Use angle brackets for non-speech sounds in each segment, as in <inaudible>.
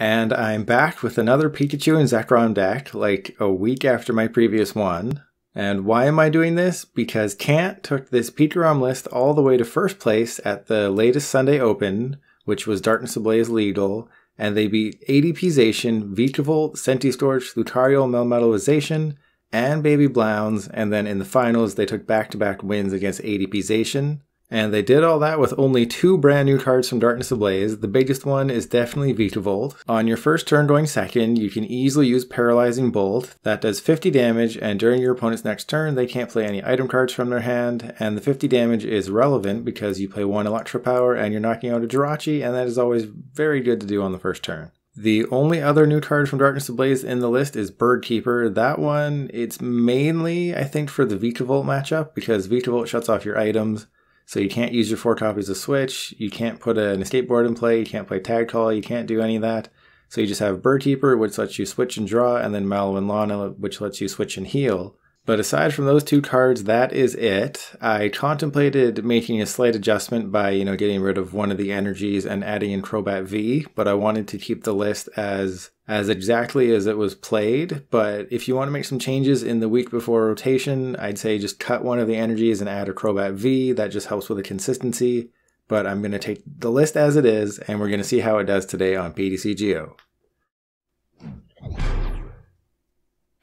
And I'm back with another Pikachu and Zekrom deck, like a week after my previous one. And why am I doing this? Because Cant took this Pikarom list all the way to first place at the latest Sunday Open, which was Darkness Ablaze legal, and they beat ADP Zacian, Vikavolt, Centiskorch, Lucario Melmetalization, and Baby Blounds, and then in the finals they took back-to-back wins against ADP Zacian. And they did all that with only two brand new cards from Darkness Ablaze. The biggest one is definitely Vikavolt. On your first turn going second, you can easily use Paralyzing Bolt. That does 50 damage, and during your opponent's next turn, they can't play any item cards from their hand. And the 50 damage is relevant because you play one Electropower and you're knocking out a Jirachi, and that is always very good to do on the first turn. The only other new card from Darkness Ablaze in the list is Bird Keeper. That one, it's mainly, I think, for the Vikavolt matchup because Vikavolt shuts off your items. So you can't use your four copies of Switch. You can't put an escape board in play. You can't play Tag Call. You can't do any of that. So you just have Bird Keeper, which lets you switch and draw, and then Mallow and Lana, which lets you switch and heal. But aside from those two cards, that is it. I contemplated making a slight adjustment by, you know, getting rid of one of the energies and adding in Crobat V, but I wanted to keep the list as as exactly as it was played. But if you want to make some changes in the week before rotation, I'd say just cut one of the energies and add a Crobat V. That just helps with the consistency. But I'm going to take the list as it is, and we're going to see how it does today on PTCGO.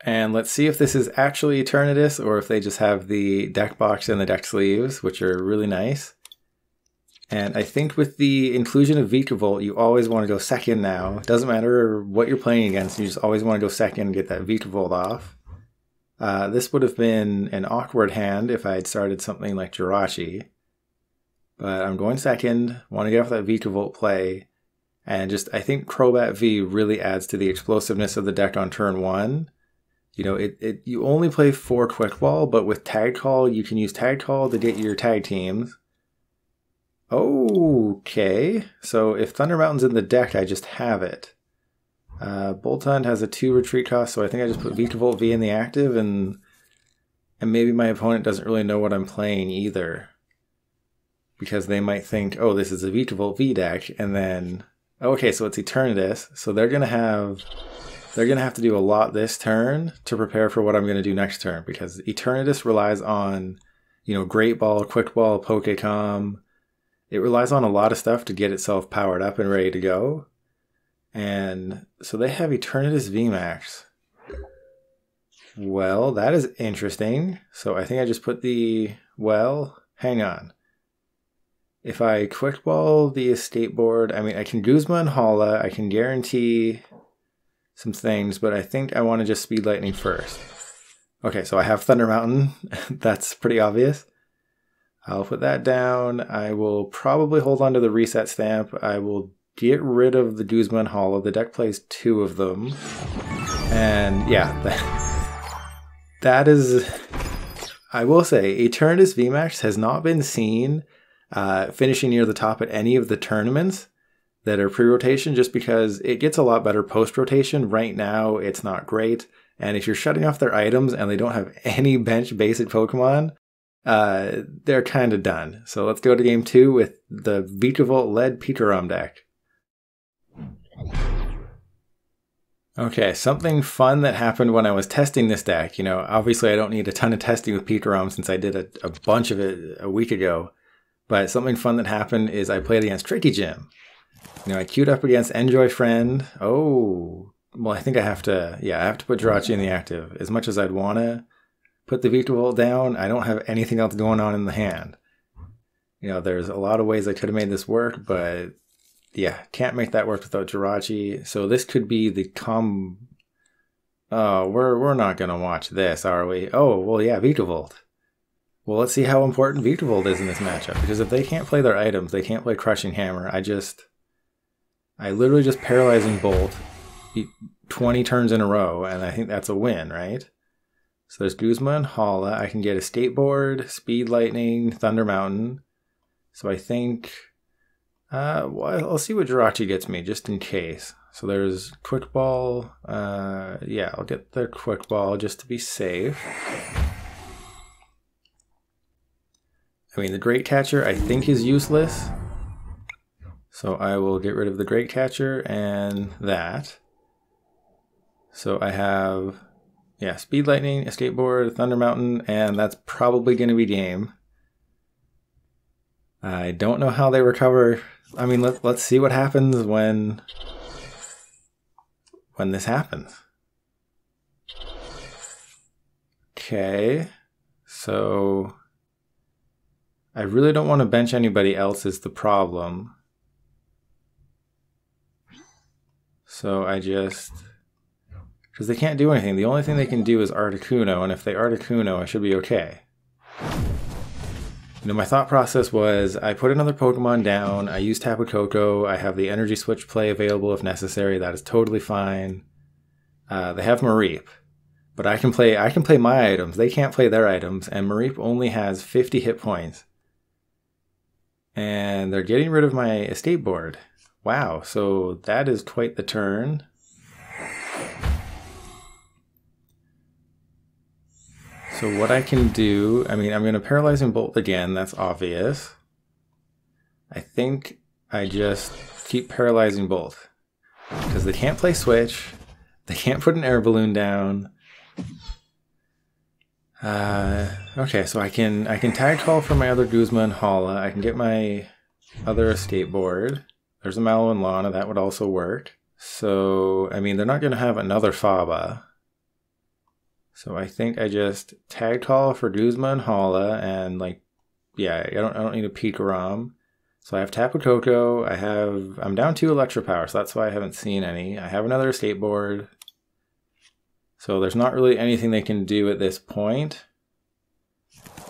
And let's see if this is actually Eternatus or if they just have the deck box and the deck sleeves, which are really nice. And I think with the inclusion of Vikavolt, you always want to go second now. It doesn't matter what you're playing against, you just always want to go second and get that Vikavolt off. Uh, this would have been an awkward hand if I had started something like Jirachi. But I'm going second, want to get off that Vikavolt play. And just, I think Crobat V really adds to the explosiveness of the deck on turn one. You know, it, it you only play four quick ball, but with tag call, you can use tag call to get your tag teams. Okay, so if Thunder Mountain's in the deck, I just have it. Uh, Boltund has a two retreat cost, so I think I just put Vikavolt V in the active, and and maybe my opponent doesn't really know what I'm playing either, because they might think, oh, this is a Vikavolt V deck, and then okay, so it's Eternatus, so they're gonna have they're going to have to do a lot this turn to prepare for what I'm going to do next turn because Eternatus relies on, you know, Great Ball, Quick Ball, Pokecom. It relies on a lot of stuff to get itself powered up and ready to go. And so they have Eternatus VMAX. Well, that is interesting. So I think I just put the, well, hang on. If I quick ball the escape board, I mean, I can Guzma and Hala, I can guarantee some things, but I think I want to just speed lightning first. Okay, so I have Thunder Mountain. <laughs> That's pretty obvious. I'll put that down. I will probably hold on to the reset stamp. I will get rid of the Guzma and Hala. The deck plays two of them. And yeah, <laughs> that, that is. I will say, Eternatus VMAX has not been seen uh, finishing near the top at any of the tournaments that are pre-rotation just because it gets a lot better post-rotation. Right now, it's not great. And if you're shutting off their items and they don't have <laughs> any bench basic Pokemon, uh, they're kind of done. So let's go to game two with the Vikavolt led Pikarom deck. Okay, something fun that happened when I was testing this deck. You know, obviously I don't need a ton of testing with Pikarom since I did a, a bunch of it a week ago. But something fun that happened is I played against Tricky Gym. You know, I queued up against Enjoy Friend. Oh, well, I think I have to, yeah, I have to put Jirachi in the active. As much as I'd want to put the Vikavolt down, I don't have anything else going on in the hand. You know, there's a lot of ways I could have made this work, but yeah, can't make that work without Jirachi. So this could be the com. Oh, we're we're not gonna watch this, are we? Oh, well, yeah, Vikavolt. Well, let's see how important Vikavolt is in this matchup. Because if they can't play their items, they can't play Crushing Hammer. I just I literally just paralyzing bolt 20 turns in a row, and I think that's a win, right? So there's Guzma and Hala. I can get a skateboard, Speed Lightning, Thunder Mountain. So I think, uh, well, I'll see what Jirachi gets me just in case. So there's Quick Ball. Uh, yeah, I'll get the Quick Ball just to be safe. I mean, the Great Catcher I think is useless. So I will get rid of the Drake Catcher and that. So I have, yeah, Speed Lightning, Escape Board, Thunder Mountain, and that's probably going to be game. I don't know how they recover. I mean, let, let's see what happens when when this happens. Okay, so I really don't want to bench anybody else is the problem. So I just because they can't do anything. The only thing they can do is Articuno, and if they Articuno, I should be okay. You know, my thought process was I put another Pokemon down, I use Tapu Koko, I have the Energy Switch play available if necessary, that is totally fine. Uh, they have Mareep, but I can play I can play my items. They can't play their items, and Mareep only has 50 hit points. And they're getting rid of my escape board. Wow, so that is quite the turn. So what I can do, I mean, I'm going to Paralyzing Bolt again, that's obvious. I think I just keep Paralyzing Bolt. Because they can't play Switch, they can't put an air balloon down. Uh, okay, so I can I can tag call for my other Guzma and Hala. I can get my other escape board. There's a Mallow and Lana, that would also work. So, I mean, they're not going to have another Faba. So I think I just tag call for Guzma and Hala and like, yeah, I don't, I don't need a Pikarom. So I have Tapu Koko. I have, I'm down two Electropower, so that's why I haven't seen any. I have another skateboard. So there's not really anything they can do at this point.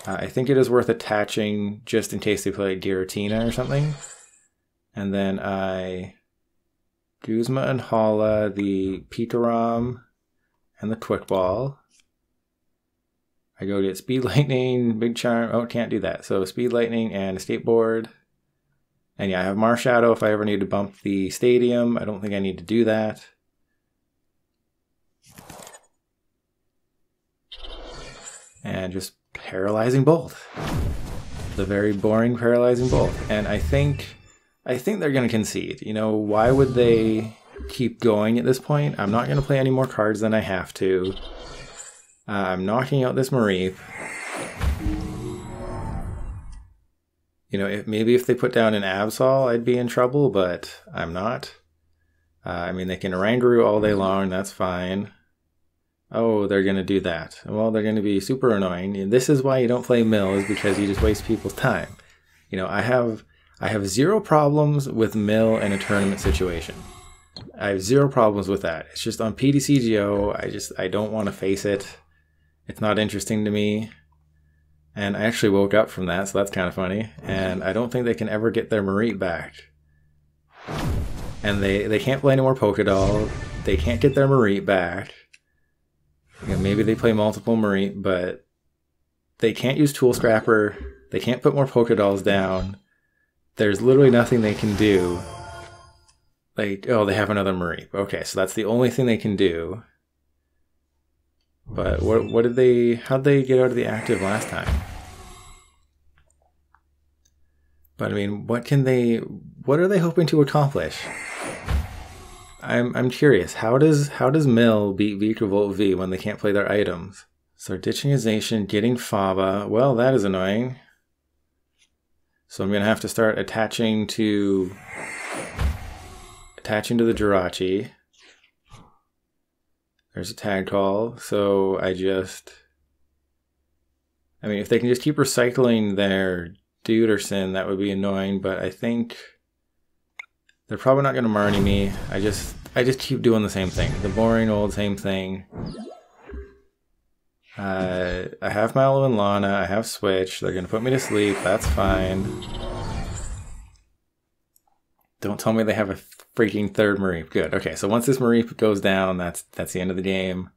Uh, I think it is worth attaching just in case they play Giratina or something. And then I Guzma and Hala, the Pikarom, and the Quick Ball. I go get Speed Lightning, Big Charm. Oh, can't do that. So Speed Lightning and a Skateboard. And yeah, I have Marshadow if I ever need to bump the stadium. I don't think I need to do that. And just Paralyzing Bolt. The very boring Paralyzing Bolt. And I think, I think they're going to concede. You know, why would they keep going at this point? I'm not going to play any more cards than I have to. Uh, I'm knocking out this Mareep. You know, maybe if they put down an Absol, I'd be in trouble, but I'm not. Uh, I mean, they can Oranguru all day long, that's fine. Oh, they're going to do that. Well, they're going to be super annoying. This is why you don't play mill, is because you just waste people's time. You know, I have I have zero problems with mill in a tournament situation. I have zero problems with that. It's just on PTCGO, I just I don't want to face it. It's not interesting to me. And I actually woke up from that, so that's kind of funny. And I don't think they can ever get their Mareep back. And they, they can't play any more Pokédoll. They can't get their Mareep back. You know, maybe they play multiple Mareep, but they can't use Tool Scrapper. They can't put more Pokédolls down. There's literally nothing they can do. Like, oh, they have another Mareep. Okay, so that's the only thing they can do. But what what did they how'd they get out of the active last time? But I mean, what can they what are they hoping to accomplish? I'm I'm curious. How does how does Mill beat Vikavolt V when they can't play their items? So Ditchingization, getting Faba. Well, that is annoying. So I'm gonna have to start attaching to attaching to the Jirachi. There's a tag call, so I just... I mean, if they can just keep recycling their Duderson, that would be annoying, but I think they're probably not going to Marnie me. I just I just keep doing the same thing. The boring old same thing. Uh, I have Mallow and Lana. I have Switch. They're going to put me to sleep. That's fine. Don't tell me they have a freaking third Mareep. Good. Okay, so once this Mareep goes down, that's that's the end of the game.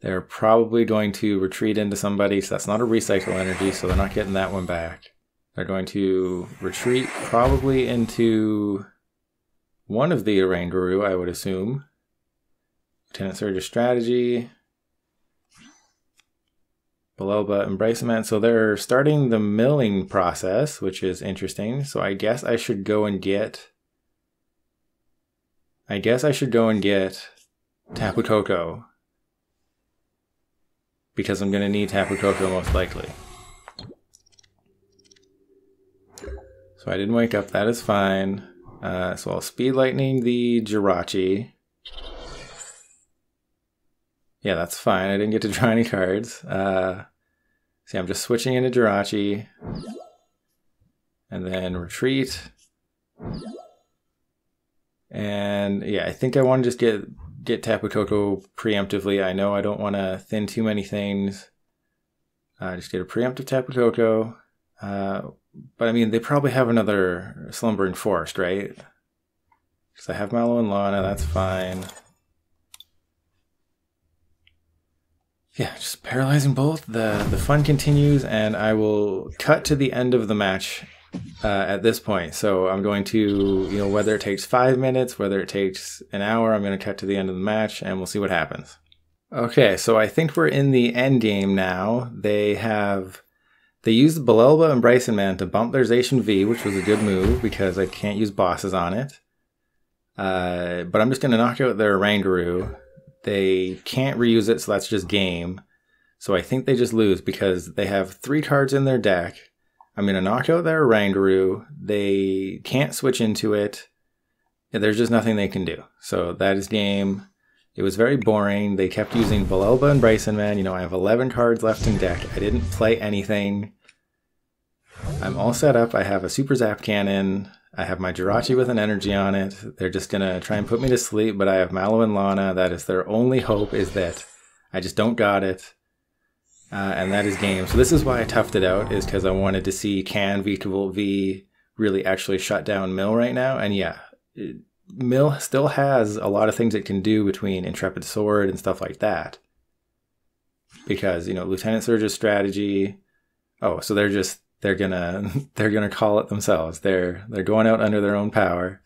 They're probably going to retreat into somebody, so that's not a recycle energy, so they're not getting that one back. They're going to retreat probably into one of the Oranguru, I would assume. Lieutenant Surge's strategy. Bellelba and Brycen-Man. So they're starting the milling process, which is interesting. So I guess I should go and get. I guess I should go and get Tapu Koko. Because I'm going to need Tapu Koko most likely. So I didn't wake up. That is fine. Uh, so I'll speed lightning the Jirachi. Yeah, that's fine. I didn't get to draw any cards. Uh, see, I'm just switching into Jirachi. And then retreat. And yeah, I think I want to just get get Tapu Koko preemptively. I know I don't want to thin too many things. Uh, just get a preemptive Tapu Koko. Uh, but I mean, they probably have another Slumbering Forest, right? Because I have Mallow and Lana, that's fine. Yeah, just paralyzing both. The the fun continues, and I will cut to the end of the match uh, at this point. So I'm going to, you know, whether it takes five minutes, whether it takes an hour, I'm going to cut to the end of the match, and we'll see what happens. Okay, so I think we're in the end game now. They have they used Bellelba and Brycen-Man to bump their Zacian V, which was a good move because I can't use bosses on it. Uh, but I'm just going to knock out their Oranguru. They can't reuse it, so that's just game. So I think they just lose because they have three cards in their deck. I'm going to knock out their Oranguru. They can't switch into it. There's just nothing they can do. So that is game. It was very boring. They kept using Bellelba and Brycen-Man. You know, I have 11 cards left in deck. I didn't play anything. I'm all set up. I have a Super Zap Cannon. I have my Jirachi with an energy on it. They're just going to try and put me to sleep, but I have Mallow and Lana. That is their only hope is that I just don't got it. Uh, and that is game. So this is why I toughed it out, is because I wanted to see can V2 V really actually shut down Mill right now. And yeah, it, Mill still has a lot of things it can do between Intrepid Sword and stuff like that. Because, you know, Lieutenant Surge's strategy. Oh, so they're just they're gonna <laughs> they're gonna call it themselves. They're they're going out under their own power.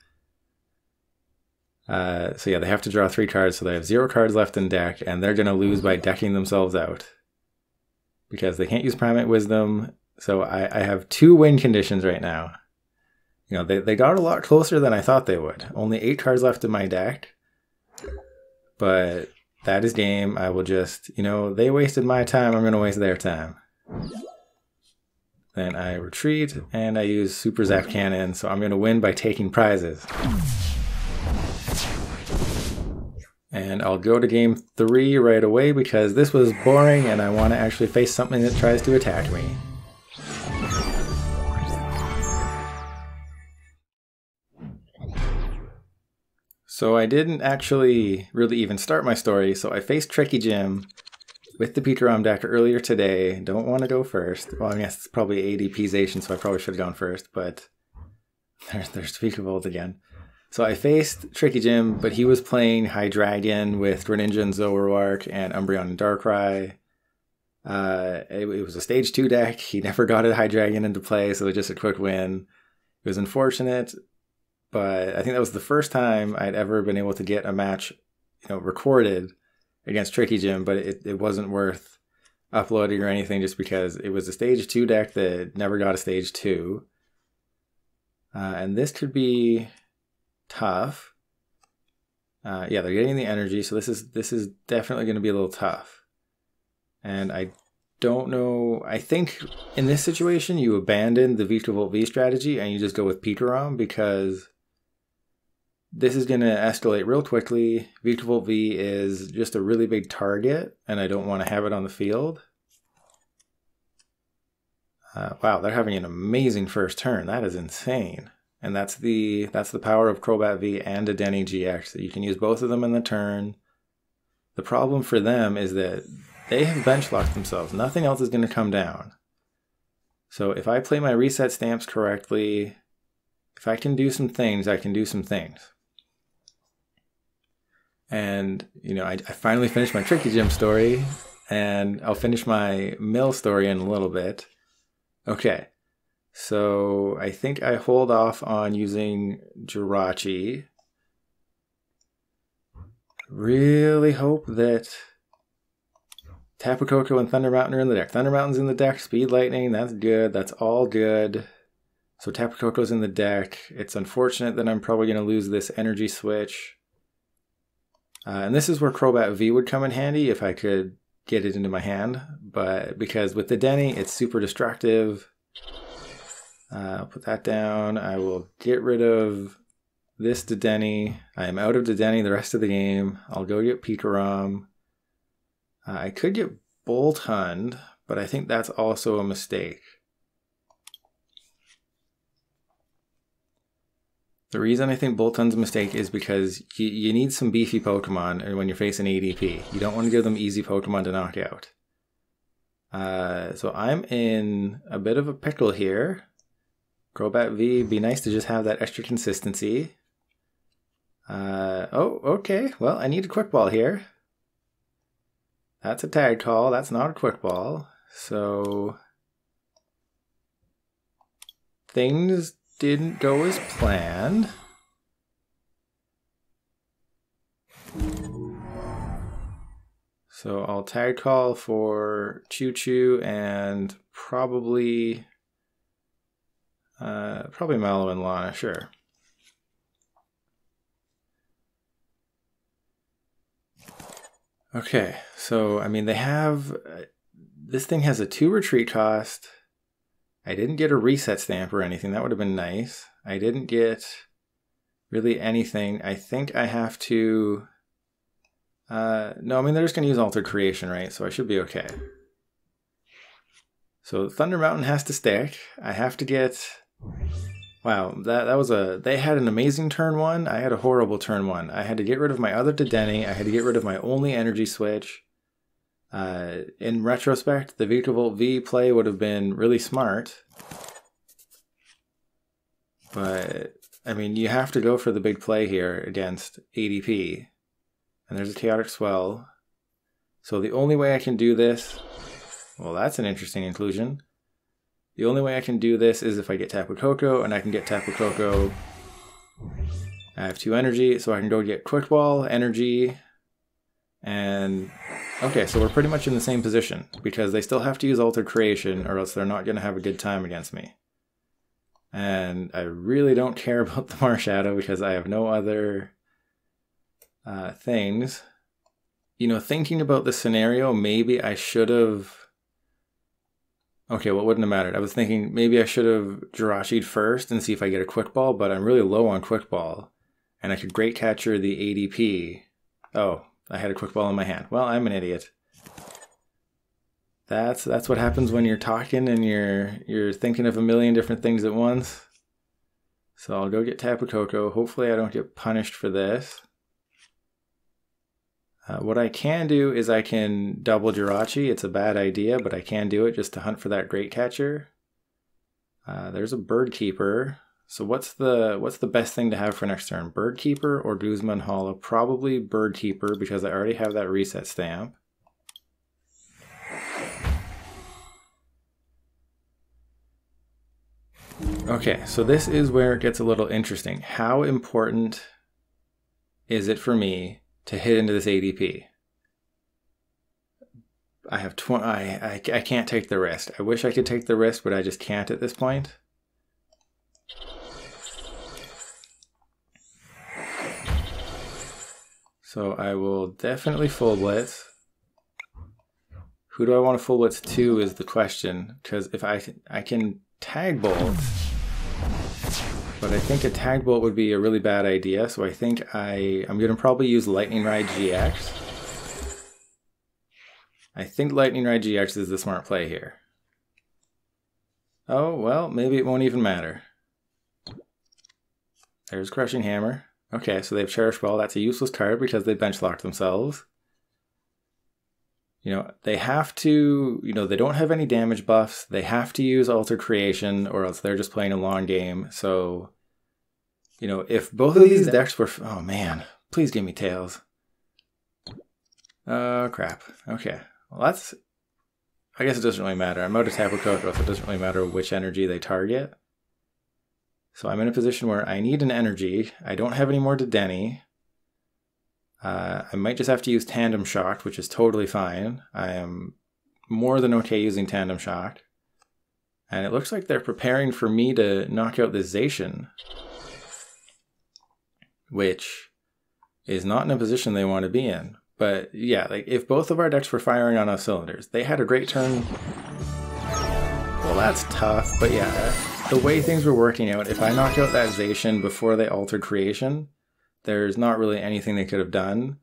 Uh, so yeah, they have to draw three cards, so they have zero cards left in deck, and they're gonna lose by decking themselves out because they can't use Primate Wisdom. So I, I have two win conditions right now you know, they, they got a lot closer than I thought they would. Only eight cards left in my deck. But that is game. I will just, you know, they wasted my time. I'm going to waste their time. Then I retreat and I use Super Zap Cannon. So I'm going to win by taking prizes. And I'll go to game three right away because this was boring and I want to actually face something that tries to attack me. So I didn't actually really even start my story. So I faced Tricky Gym with the Pikarom deck earlier today. Don't want to go first. Well, I guess it's probably ADPization, so I probably should have gone first, but <laughs> there's, there's Speakable again. So I faced Tricky Gym, but he was playing Hydreigon with Greninja and Zoroark and Umbreon and Darkrai. Uh, it, it, was a stage two deck. He <laughs> never got a Hydreigon into play, so it was just a quick win. It was unfortunate but I think that was the first time I'd ever been able to get a match, you know, recorded against Tricky Gym, but it, it wasn't worth uploading or anything just because it was a stage two deck that never got a stage two. Uh, and this could be tough. Uh, yeah, they're getting the energy, so this is this is definitely going to be a little tough. And I don't know. I think in this situation, you abandon the V2 V strategy and you just go with Pikarom because this is going to escalate real quickly. V2 V is just a really big target, and I don't want to have it on the field. Uh, wow, they're having an amazing first turn. That is insane. And that's the that's the power of Crobat V and a Denny GX. You can use both of them in the turn. The problem for them is that they have bench locked themselves. Nothing else is going to come down. So if I play my reset stamps correctly, if I can do some things, I can do some things. And, you know, I, I finally finished my Tricky Gym story, and I'll finish my Mill story in a little bit. Okay. So I think I hold off on using Jirachi. Really hope that Tapu Koko and Thunder Mountain are in the deck. Thunder Mountain's in the deck. Speed Lightning, that's good. That's all good. So Tapu Koko's in the deck. It's unfortunate that I'm probably going to lose this energy switch. Uh, and this is where Crobat V would come in handy if I could get it into my hand. But because with the Denny, it's super destructive. Uh, I'll put that down. I will get rid of this Dedenne. I am out of Dedenne the rest of the game. I'll go get Pikarom. Uh, I could get Boltund, but I think that's also a mistake. The reason I think Boltund's a mistake is because you, you need some beefy Pokemon when you're facing ADP. You don't want to give them easy Pokemon to knock out. Uh, so I'm in a bit of a pickle here. Crobat V, be nice to just have that extra consistency. Uh, oh, okay. Well, I need a quick ball here. That's a tag call. That's not a quick ball. So things didn't go as planned. So I'll tag call for Choo Choo and probably uh, probably Mallow and Lana, sure. Okay, so I mean they have uh, this thing has a two retreat cost. I didn't get a reset stamp or anything. That would have been nice. I didn't get really anything. I think I have to. Uh, no, I mean they're just gonna use altered creation, right? So I should be okay. So Thunder Mountain has to stick. I have to get Wow, that that was a they had an amazing turn one. I had a horrible turn one. I had to get rid of my other Dedenne. I had to get rid of my only energy switch. Uh, in retrospect, the Vikavolt V play would have been really smart. But I mean, you have to go for the big play here against ADP. And there's a chaotic swell. So the only way I can do this, well, that's an interesting inclusion. The only way I can do this is if I get Tapu Koko, and I can get Tapu Koko. I have two energy, so I can go get Quick Ball, energy, and okay, so we're pretty much in the same position because they still have to use Altered Creation, or else they're not going to have a good time against me. And I really don't care <laughs> about the Marshadow because I have no other uh, things. You know, thinking about the scenario, maybe I should have Okay, well, wouldn't have mattered. I was thinking maybe I should have Jirachi'd first and see if I get a quick ball, but I'm really low on quick ball. And I could great catcher the ADP. Oh, I had a quick ball in my hand. Well, I'm an idiot. That's that's what happens when you're talking and you're you're thinking of a million different things at once. So I'll go get Tapu Koko. Hopefully I don't get punished for this. Uh, what I can do is I can double Jirachi. It's a bad idea, but I can do it just to hunt for that great catcher. Uh, there's a bird keeper. So what's the what's the best thing to have for next turn? Bird keeper or Guzma Hala? Probably bird keeper because I already have that reset stamp. Okay, so this is where it gets a little interesting. How important is it for me to hit into this ADP. I have 20, I, I, I can't take the risk. I wish I could take the risk, but I just can't at this point. So I will definitely full blitz. Who do I want to full blitz to is the question, because if I I can tag bolt, but I think a tag bolt would be a really bad idea, so I think I, I'm going to probably use Lightning Ride GX. I think Lightning Ride GX is the smart play here. Oh, well, maybe it won't even matter. There's Crushing Hammer. Okay, so they have Cherish Ball. That's a useless card because they bench locked themselves. You know, they have to, you know, they don't have any damage buffs. They have to use Alter Creation or else they're just playing a long game. So, you know, if both of these decks were, oh man, please give me Tails. Oh, crap. Okay. Well, that's, I guess it doesn't really matter. I'm out of Tapu Koko, so it doesn't really matter which energy they target. So I'm in a position where I need an energy. I don't have any more to Denny. Uh, I might just have to use Tandem Shock, which is totally fine. I am more than okay using Tandem Shock. And it looks like they're preparing for me to knock out this Zacian, which is not in a position they want to be in. But yeah, like if both of our decks were firing on all cylinders, they had a great turn. Well, that's tough, but yeah, the way things were working out, if I knocked out that Zacian before they altered creation, there's not really anything they could have done.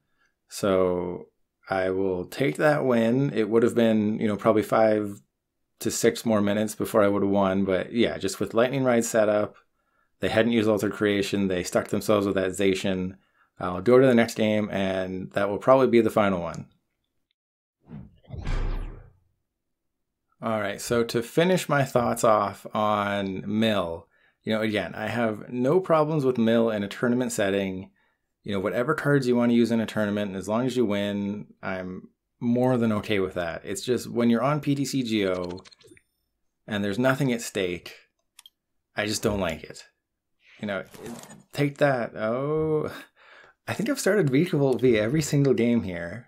So I will take that win. It would have been, you know, probably five to six more minutes before I would have won. But yeah, just with Lightning Ride set up, they hadn't used Altered Creation. They stuck themselves with that Zacian. I'll go to the next game, and that will probably be the final one. All right, so to finish my thoughts off on Mill, you know, again, I have no problems with Mill in a tournament setting. You know, whatever cards you want to use in a tournament, as long as you win, I'm more than okay with that. It's just when you're on PTCGO and there's nothing at stake, I just don't like it. You know, take that. Oh, I think I've started Vehicle V every single game here.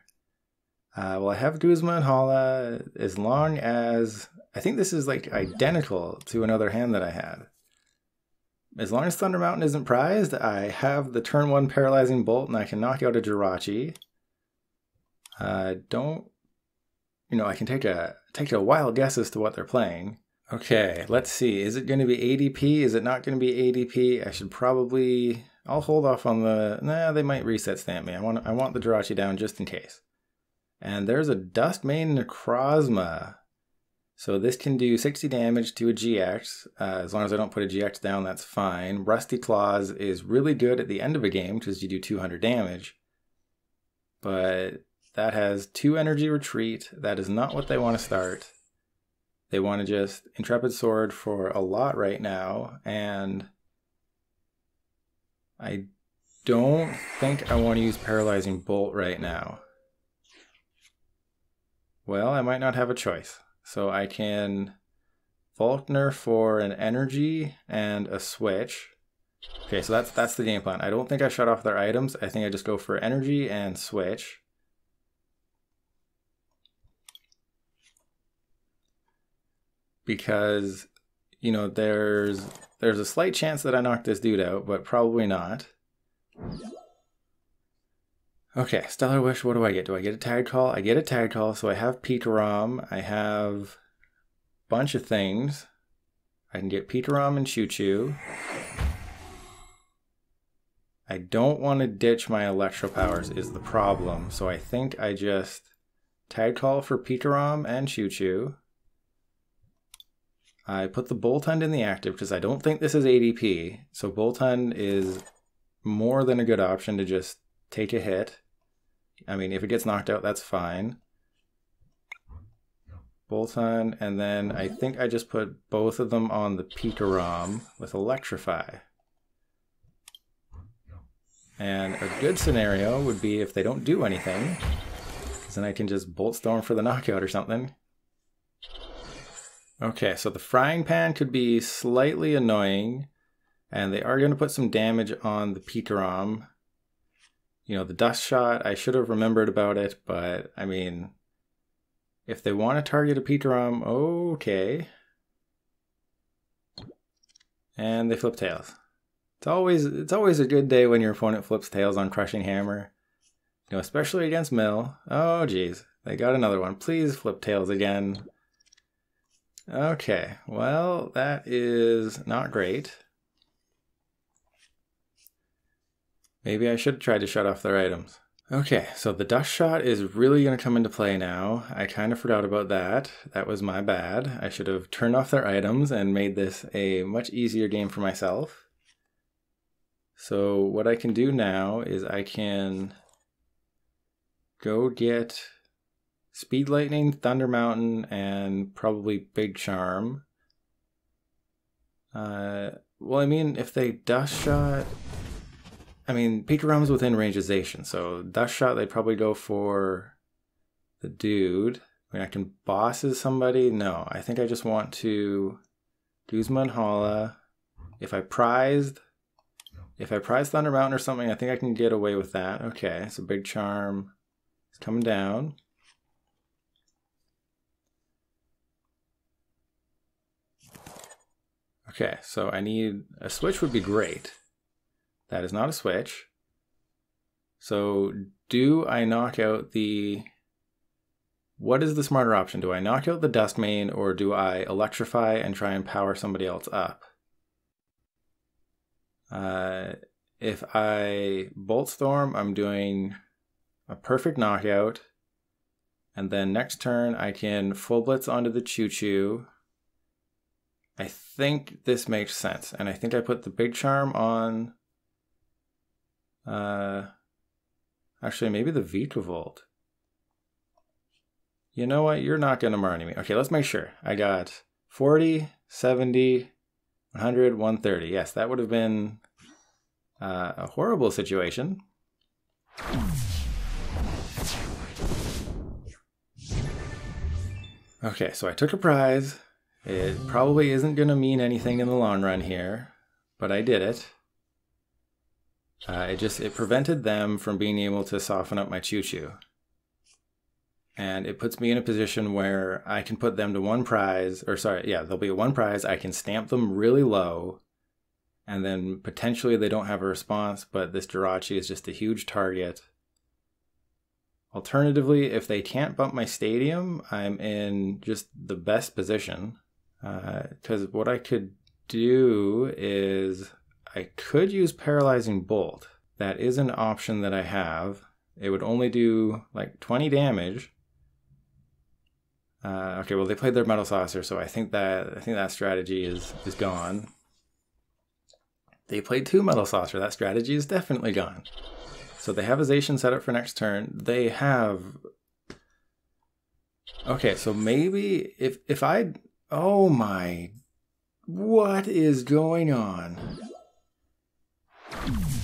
Uh, well, I have Guzma and Hala as long as I think this is like identical to another hand that I had. As long as Thunder Mountain isn't prized, I have the turn one paralyzing bolt and I can knock out a Jirachi. Uh, don't, you know, I can take a take a wild guess as to what they're playing. Okay, let's see. Is it going to be ADP? Is it not going to be ADP? I should probably. I'll hold off on the. Nah, they might reset stamp me. I want. I want the Jirachi down just in case. And there's a Duskmane Necrozma. So this can do 60 damage to a GX. Uh, as long as I don't put a GX down, that's fine. Rusty Claws is really good at the end of a game because you do 200 damage. But that has two energy retreat. That is not what they want to start. They want to just Intrepid Sword for a lot right now. And I don't think I want to use Paralyzing Bolt right now. Well, I might not have a choice. So I can Volkner for an energy and a switch. Okay, so that's that's the game plan. I don't think I shut off their items. I think I just go for energy and switch. Because you know, there's there's a slight chance that I knock this dude out, but probably not. Okay, Stellar Wish, what do I get? Do I get a tag call? I get a tag call, so I have Pikarom, I have a bunch of things. I can get Pikarom and Choo Choo. I don't want to ditch my Electropowers is the problem, so I think I just tag call for Pikarom and Choo Choo. I put the Boltund in the active because I don't think this is ADP, so Boltund is more than a good option to just take a hit. I mean, if it gets knocked out, that's fine. Boltund, and then I think I just put both of them on the Pikarom with Electrify. And a good scenario would be if they don't do anything, then I can just Bolt Storm for the knockout or something. Okay, so the Frying Pan could be slightly annoying, and they are going to put some damage on the Pikarom you know, the dust shot, I should have remembered about it, but I mean, if they want to target a Pikarom, okay. And they flip tails. It's always it's always a good day when your opponent flips tails on Crushing Hammer. You know, especially against Mill. Oh geez. They got another one. Please flip tails again. Okay, well, that is not great. Maybe I should try to shut off their items. Okay, so the dust shot is really going to come into play now. I kind of forgot about that. That was my bad. I should have turned off their items and made this a much easier game for myself. So what I can do now is I can go get Speed Lightning, Thunder Mountain, and probably Big Charm. Uh, well, I mean, if they dust shot, I mean, Pikarom's within range of so Dust Shot, they probably go for the dude. I mean, I can bosses somebody. No, I think I just want to Guzma and Hala. If I prized, If I prize Thunder Mountain or something, I think I can get away with that. Okay, so Big Charm is coming down. Okay, so I need a switch would be great. That is not a switch. So do I knock out the... What is the smarter option? Do I knock out the Duskmane or do I electrify and try and power somebody else up? Uh, if I Bolt Storm, I'm doing a perfect knockout. And then next turn, I can full blitz onto the Choo Choo. I think this makes sense. And I think I put the Big Charm on. Uh, actually, maybe the Vikavolt. You know what? You're not going to Marnie me. Okay, let's make sure. I got 40, 70, 100, 130. Yes, that would have been uh, a horrible situation. Okay, so I took a prize. It probably isn't going to mean anything in the long run here, but I did it. Uh, it just it prevented them from being able to soften up my choo choo, and it puts me in a position where I can put them to one prize, or sorry, yeah, there'll be one prize. I can stamp them really low, and then potentially they don't have a response, but this Jirachi is just a huge target. Alternatively, if they can't bump my stadium, I'm in just the best position because uh, what I could do is I could use Paralyzing Bolt. That is an option that I have. It would only do like 20 damage. Uh, okay, well they played their Metal Saucer, so I think that I think that strategy is is gone. They played two Metal Saucer. That strategy is definitely gone. So they have a Zacian set up for next turn. They have. Okay, so maybe if if I Oh my. What is going on?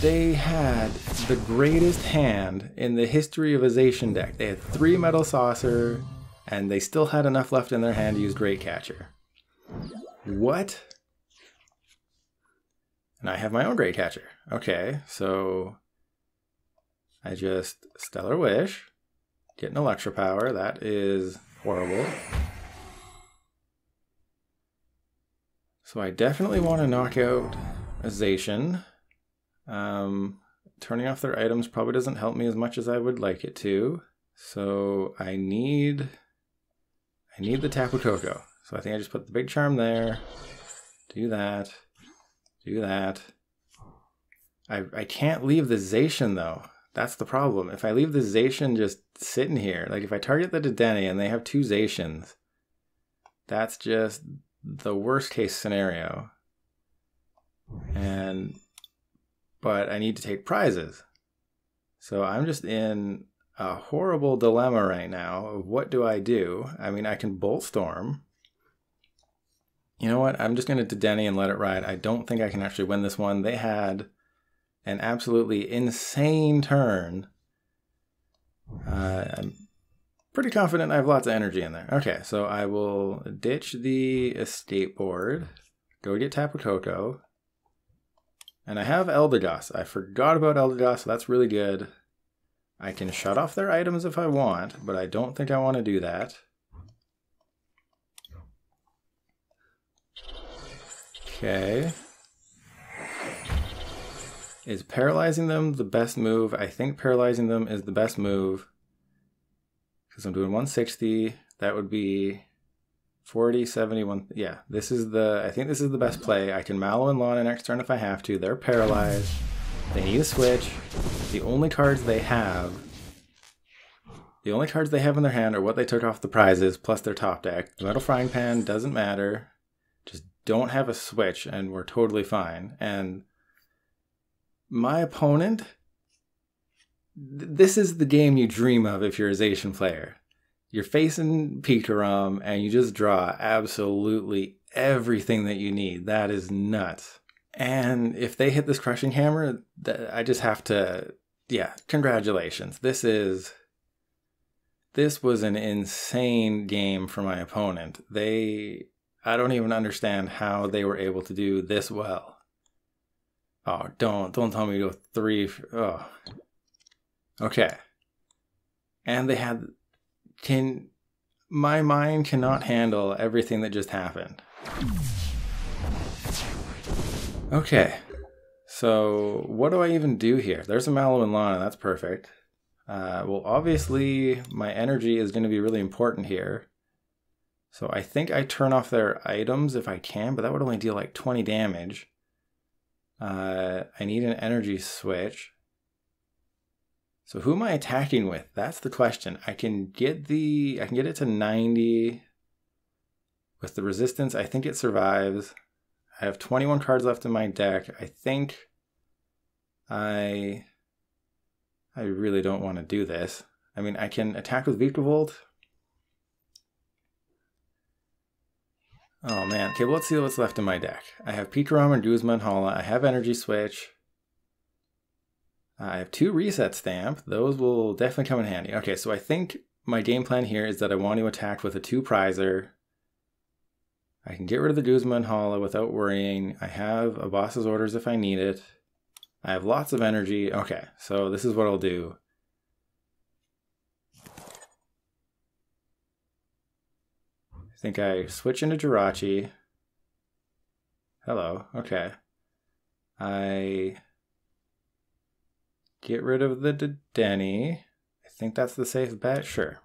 They had the greatest hand in the history of a Zacian deck. They had three Metal Saucer, and they still had enough left in their hand to use Great Catcher. What? And I have my own Great Catcher. Okay, so I just Stellar Wish, get an Electropower. That is horrible. So I definitely want to knock out a Zacian. Um, turning off their items probably doesn't help me as much as I would like it to. So I need I need the Tapu Koko. So I think I just put the big charm there. Do that. Do that. I I can't leave the Zacian though. That's the problem. If I leave the Zacian just sitting here, like if I target the Dedenne and they have two Zacians, that's just the worst case scenario. And but I need to take prizes. So I'm just in a horrible dilemma right now of what do I do? I mean, I can bolt storm. You know what? I'm just going to Denny and let it ride. I don't think I can actually win this one. They had an absolutely insane turn. Uh, I'm pretty confident I have lots of energy in there. Okay, so I will ditch the escape board, go get Tapu Koko, and I have Eldegoss. I forgot about Eldegoss, that's really good. I can shut off their items if I want, but I don't think I want to do that. Okay. Is paralyzing them the best move? I think paralyzing them is the best move because I'm doing 160. That would be 40, 71. Yeah, this is the, I think this is the best play. I can Mallow and Lana next turn if I have to. They're paralyzed. They need a switch. The only cards they have, the only cards they have in their hand are what they took off the prizes plus their top deck. The Metal Frying Pan doesn't matter. Just don't have a switch and we're totally fine. And my opponent this is the game you dream of if you're a Zacian player. You're facing Pikarom and you just draw absolutely everything that you need. That is nuts. And if they hit this crushing hammer, I just have to, yeah, congratulations. This is, this was an insane game for my opponent. They, I don't even understand how they were able to do this well. Oh, don't don't tell me to go three. Oh, okay. And they had can my mind cannot handle everything that just happened. Okay, so what do I even do here? There's a Mallow and Lana. That's perfect. Uh, well, obviously my energy is going to be really important here. So I think I turn off their items if I can, but that would only deal like 20 damage. Uh, I need an energy switch. So who am I attacking with? That's the question. I can get the I can get it to 90 with the resistance. I think it survives. I have 21 cards left in my deck. I think I I really don't want to do this. I mean, I can attack with Vikavolt. Oh man. Okay, well, let's see what's left in my deck. I have Pikarom and Guzma Hala. I have Energy Switch. Uh, I have two Reset Stamp. Those will definitely come in handy. Okay, so I think my game plan here is that I want to attack with a two prizer. I can get rid of the Guzma and Hala without worrying. I have a boss's orders if I need it. I have lots of energy. Okay, so this is what I'll do. I think I switch into Jirachi. Hello, okay. I get rid of the Denny. I think that's the safe bet, sure.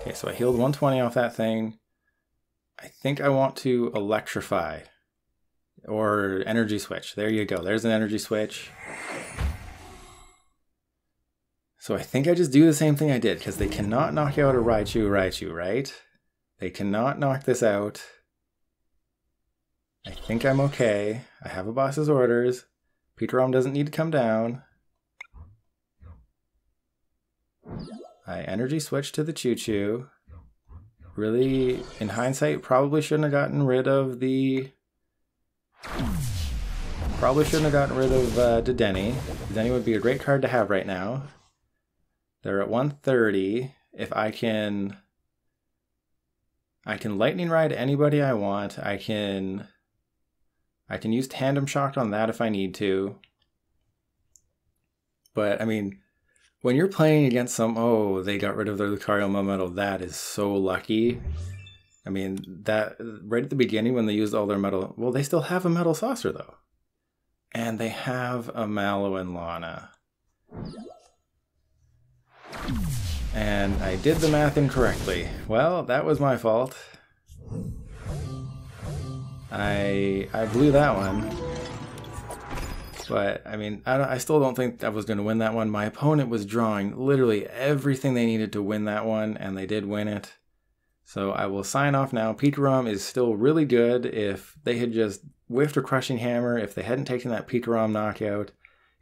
Okay, so I healed 120 off that thing. I think I want to electrify or energy switch. There you go. There's an energy switch. So I think I just do the same thing I did because they cannot knock out a Raichu Raichu, right? They cannot knock this out. I think I'm okay. I have a boss's orders. Pikarom doesn't need to come down. I energy switch to the Choo Choo. Really, in hindsight, probably shouldn't have gotten rid of the... Probably shouldn't have gotten rid of uh, Dedenne. Dedenne would be a great card to have right now. They're at 130. If I can I can lightning ride anybody I want. I can I can use tandem shock on that if I need to. But I mean, when you're playing against some oh, they got rid of their Lucario Melmetal, that is so lucky. I mean, that right at the beginning when they used all their metal, well, they still have a metal saucer though. And they have a Mallow and Lana. And I did the math incorrectly. Well, that was my fault. I I blew that one. But, I mean, I, I still don't think I was going to win that one. My opponent was drawing literally everything they needed to win that one, and they did win it. So I will sign off now. Pikarom is still really good. If they had just whiffed a Crushing Hammer, if they hadn't taken that Pikarom knockout,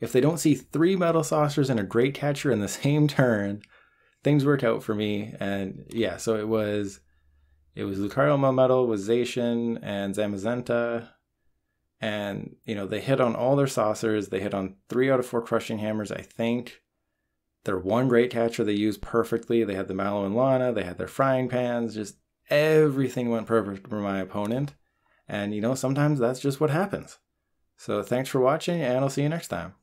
if they don't see three Metal Saucers and a Great Catcher in the <laughs> same turn, things work out for me. And yeah, so it was it was Lucario Melmetal with Zacian and Zamazenta. And, you know, they hit on all their saucers. They hit on three out of four crushing hammers, I think. Their one great catcher they used perfectly. They had the Mallow and Lana, they had their frying pans, just everything went perfect for my opponent. And, you know, sometimes that's just what happens. So thanks for watching, and I'll see you next time.